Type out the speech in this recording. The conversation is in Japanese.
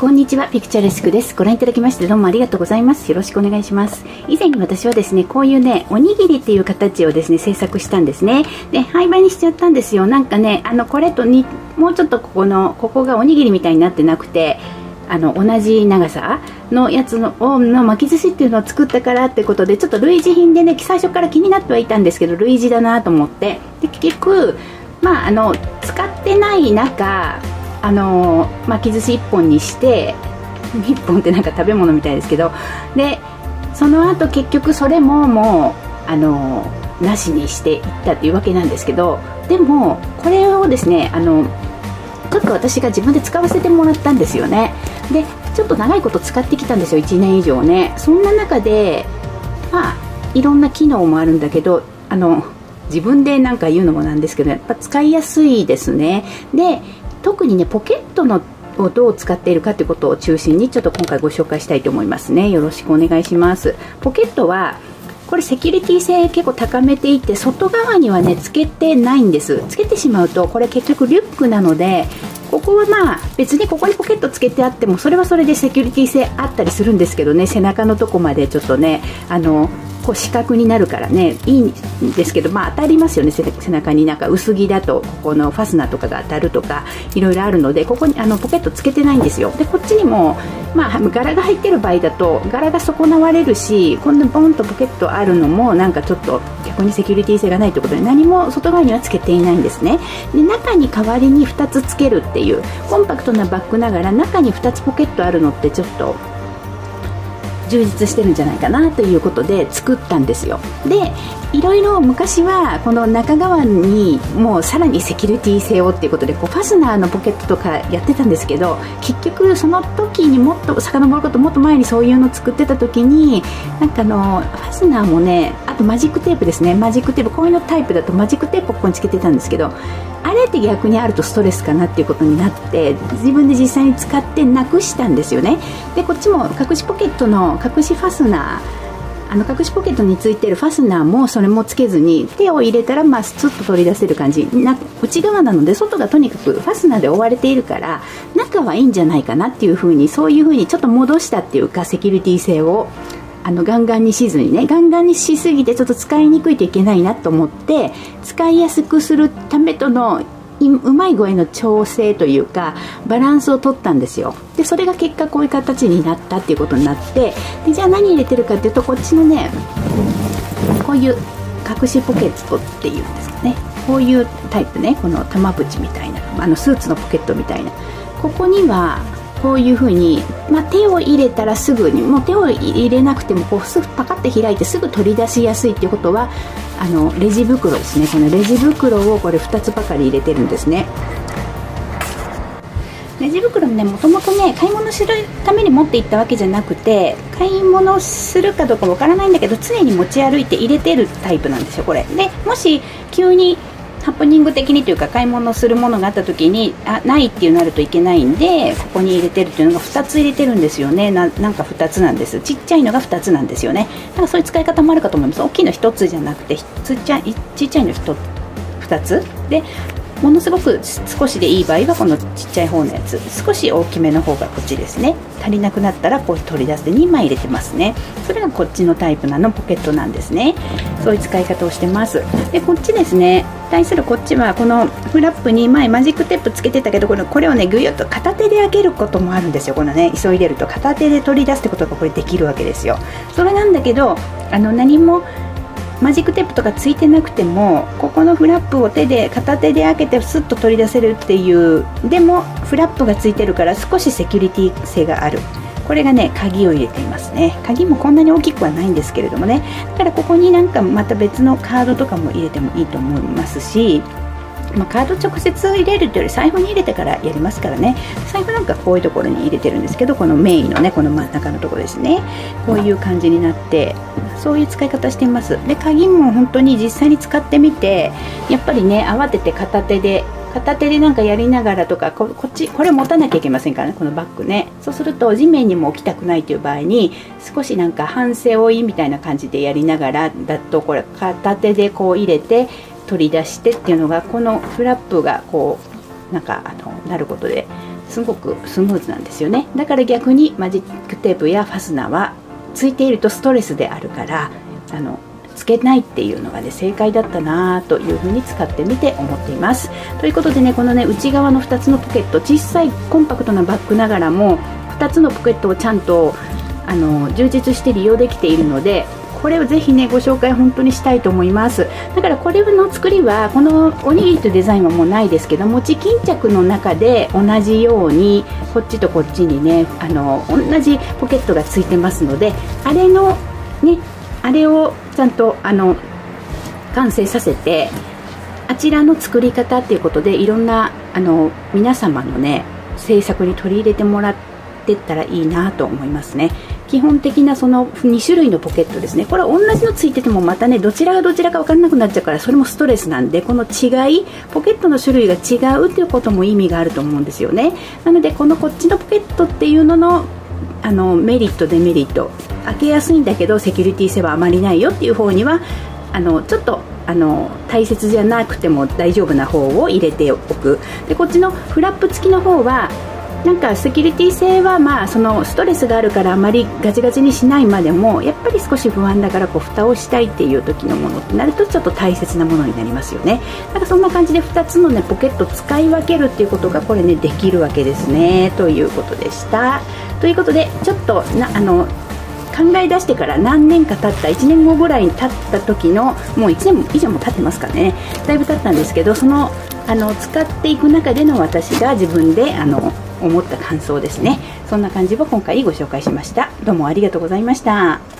こんにちはピクチャレスクです。ご覧いただきましてどうもありがとうございます。よろしくお願いします。以前に私はですねこういうねおにぎりっていう形をですね制作したんですね。で廃売にしちゃったんですよ。なんかねあのこれとにもうちょっとここのここがおにぎりみたいになってなくてあの同じ長さのやつのの巻き寿司っていうのを作ったからってことでちょっと類似品でね最初から気になってはいたんですけど類似だなと思って。で結局まああの使ってない中あの巻き寿司1本にして1本ってなんか食べ物みたいですけどでその後結局それももうあのなしにしていったっていうわけなんですけどでもこれをですねあのちょっと私が自分で使わせてもらったんですよね。でちょっと長いこと使ってきたんですよ1年以上ね。そんな中でまあいろんな機能もあるんだけどあの自分で何か言うのもなんですけどやっぱ使いやすいですね。で特にねポケットのをどう使っているかということを中心にちょっと今回ご紹介したいと思いますね。よろしくお願いします。ポケットはこれセキュリティ性結構高めていて外側にはねつけてないんです。つけてしまうとこれ結局リュックなのでここはまあ別にここにポケットつけてあってもそれはそれでセキュリティ性あったりするんですけどね背中のとこまでちょっとねあのこう四角になるからねいいんですけど、まあ、当たりますよね背中に。なんか薄着だとここのファスナーとかが当たるとかいろいろあるのでここにあのポケットつけてないんですよ。でこっちにも、まあ、柄が入ってる場合だと柄が損なわれるしこんなボンとポケットあるのもなんかちょっと逆にセキュリティ性がないということで何も外側にはつけていないんですね。で中に代わりに2つつけるっていうコンパクトなバッグながら中に2つポケットあるのってちょっと充実してるんじゃないかなということで作ったんですよ。でいろいろ昔はこの中側にもうさらにセキュリティ性をっていうことでこうファスナーのポケットとかやってたんですけど結局その時にもっと遡ることもっと前にそういうの作ってた時になんかあのファスナーもねあとマジックテープですね。マジックテープこういうのタイプだとマジックテープをここにつけてたんですけどあれって逆にあるとストレスかなっていうことになって自分で実際に使ってなくしたんですよね。でこっちも隠しポケットの隠しファスナーあの隠しポケットについてるファスナーもそれもつけずに手を入れたらまあスッと取り出せる感じな内側なので外がとにかくファスナーで覆われているから中はいいんじゃないかなっていうふうにそういうふうにちょっと戻したっていうかセキュリティ性をあのガンガンにしずにねガンガンにしすぎてちょっと使いにくいといけないなと思って使いやすくするためとのうまい具合の調整というかバランスを取ったんですよ。でそれが結果こういう形になったっていうことになってでじゃあ何入れてるかっていうとこっちのねこういう隠しポケットっていうんですかね。こういうタイプねこの玉縁みたいなあのスーツのポケットみたいな。ここにはこういうふうに、まあ、手を入れたらすぐにもう手を入れなくてもこうすぐパカッて開いてすぐ取り出しやすいっていうことはあのレジ袋ですね。このレジ袋をこれ2つばかり入れてるんですね。レジ袋ねもともとね買い物するために持っていったわけじゃなくて買い物するかどうかわからないんだけど常に持ち歩いて入れてるタイプなんですよこれ。でもし急にハプニング的にというか買い物するものがあった時にあないっていうなるといけないんでここに入れてるっていうのが2つ入れてるんですよね。ななんか2つなんです。ちっちゃいのが2つなんですよね。だからそういう使い方もあるかと思います。大きいの1つじゃなくてちっちゃいちっちゃいの 2, 2つ？でものすごく少しでいい場合はこのちっちゃい方のやつ。少し大きめの方がこっちですね。足りなくなったらこう取り出して2枚入れてますね。それがこっちのタイプなのポケットなんですね。そういう使い方をしてます。でこっちですね。対するこっちはこのフラップに前マジックテープつけてたけどこれこれをねぐゆっと片手で開けることもあるんですよ。このね急いでると片手で取り出すってことがこれできるわけですよ。それなんだけどあの何もマジックテープとかついてなくてもここのフラップを手で片手で開けてスッと取り出せるっていうでもフラップがついてるから少しセキュリティ性がある。これがね鍵を入れていますね。鍵もこんなに大きくはないんですけれどもね。だからここになんかまた別のカードとかも入れてもいいと思いますしまあ、カード直接入れるというより財布に入れてからやりますからね。財布なんかこういうところに入れてるんですけどこのメインのねこの真ん中のところですね。こういう感じになってそういう使い方しています。で鍵も本当に実際に使ってみてやっぱりね慌てて片手で片手でなんかやりながらとかこっちこれ持たなきゃいけませんからねこのバッグね。そうすると地面にも置きたくないという場合に少しなんか反省追いみたいな感じでやりながらだとこれ片手でこう入れて取り出してっていうのがこのフラップがこうなんかあのなることですごくスムーズなんですよね。だから逆にマジックテープやファスナーはついているとストレスであるからあのつけないっていうのがね正解だったなというふうに使ってみて思っています。ということでねこのね内側の2つのポケット小さいコンパクトなバッグながらも2つのポケットをちゃんとあの充実して利用できているのでこれをぜひねご紹介本当にしたいと思います。だからこれの作りはこのおにぎりとデザインはもうないですけどもチキン着の中で同じようにこっちとこっちにねあの同じポケットがついてますのであれのねあれをちゃんとあの完成させてあちらの作り方っていうことでいろんなあの皆様のね制作に取り入れてもらっってったらいいなと思いますね。基本的なその2種類のポケットですね。これは同じのついててもまたねどちらがどちらか分からなくなっちゃうからそれもストレスなんでこの違いポケットの種類が違うっていうことも意味があると思うんですよね。なのでこのこっちのポケットっていうののあのメリットデメリット開けやすいんだけどセキュリティ性はあまりないよっていう方にはあのちょっとあの大切じゃなくても大丈夫な方を入れておく。でこっちのフラップ付きの方はなんかセキュリティ性はまあそのストレスがあるからあまりガチガチにしないまでもやっぱり少し不安だからこう蓋をしたいっていう時のものってなるとちょっと大切なものになりますよね。なんかそんな感じで2つのねポケット使い分けるっていうことがこれねできるわけですねということでした。ということでちょっとなあの考え出してから何年か経った1年後ぐらいに経った時のもう1年以上も経ってますかね。だいぶ経ったんですけどそのあの使っていく中での私が自分であの思った感想ですね。そんな感じを今回ご紹介しました。どうもありがとうございました「